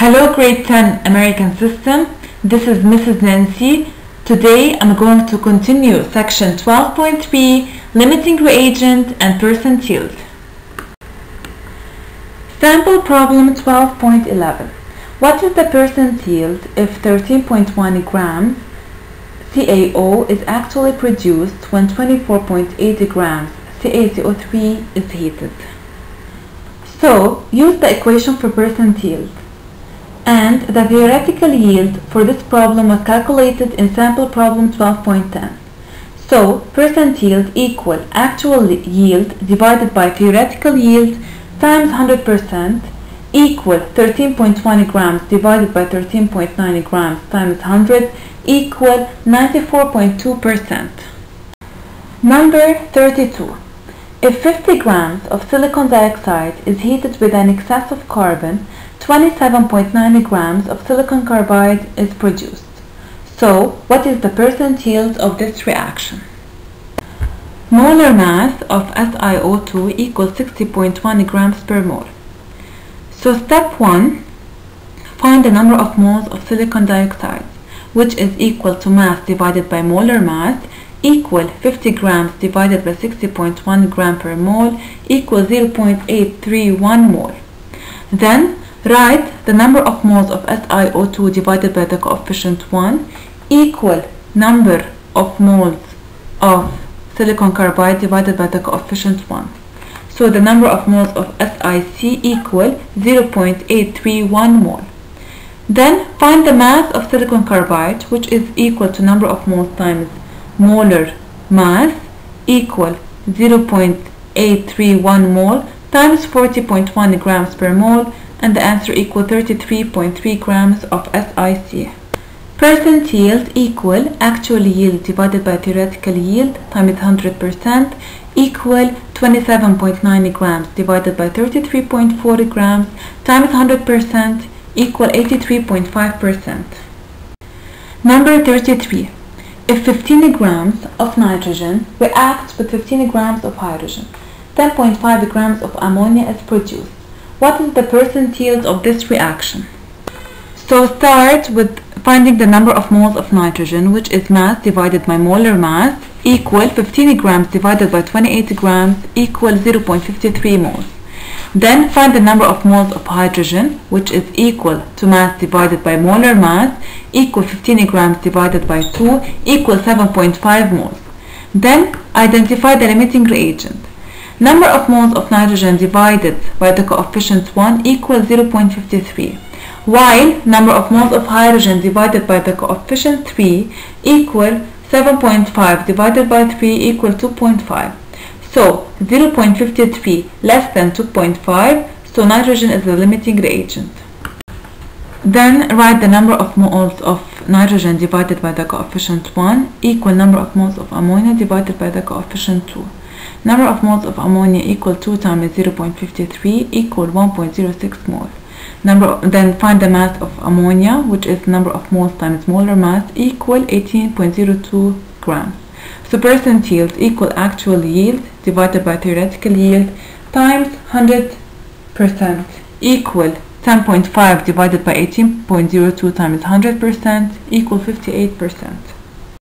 Hello grade 10 American System. This is Mrs. Nancy. Today I'm going to continue section 12.3 limiting reagent and percent yield. Sample problem 12.11. What is the percent yield if 13.1 grams CaO is actually produced when 24.8 grams CaCO3 is heated? So use the equation for percent yield and the theoretical yield for this problem was calculated in sample problem 12.10. So, percent yield equal actual yield divided by theoretical yield times 100% equal 13.20 grams divided by 13.90 grams times 100 equal 94.2%. Number 32. If 50 grams of silicon dioxide is heated with an excess of carbon, 27.9 grams of silicon carbide is produced. So, what is the percent yield of this reaction? Molar mass of SiO2 equals 60.1 grams per mole. So step 1, find the number of moles of silicon dioxide, which is equal to mass divided by molar mass equal 50 grams divided by 60.1 gram per mole equals 0.831 mole. Then Write the number of moles of SiO2 divided by the coefficient 1 equal number of moles of silicon carbide divided by the coefficient 1. So the number of moles of SiC equal 0.831 mole. Then find the mass of silicon carbide which is equal to number of moles times molar mass equal 0.831 mole times 40.1 grams per mole and the answer equal 33.3 grams of SiC. Percent yield equal actual yield divided by theoretical yield times 100% equal 27.9 grams divided by 33.4 grams times 100% equal 83.5%. Number 33. If 15 grams of nitrogen reacts with 15 grams of hydrogen, 10.5 grams of ammonia is produced. What is the percent yield of this reaction? So start with finding the number of moles of nitrogen, which is mass divided by molar mass, equal 15 grams divided by 28 grams, equal 0.53 moles. Then find the number of moles of hydrogen, which is equal to mass divided by molar mass, equal 15 grams divided by 2, equal 7.5 moles. Then identify the limiting reagent. Number of moles of nitrogen divided by the coefficient 1 equals 0.53 while number of moles of hydrogen divided by the coefficient 3 equal 7.5 divided by 3 equal 2.5 so 0.53 less than 2.5 so nitrogen is the limiting reagent then write the number of moles of nitrogen divided by the coefficient 1 equal number of moles of ammonia divided by the coefficient 2 Number of moles of ammonia equal 2 times 0.53 equal 1.06 moles. Number, then find the mass of ammonia, which is number of moles times molar mass, equal 18.02 grams. So percent yield equal actual yield divided by theoretical yield times 100% equal 10.5 divided by 18.02 times 100% equal 58%.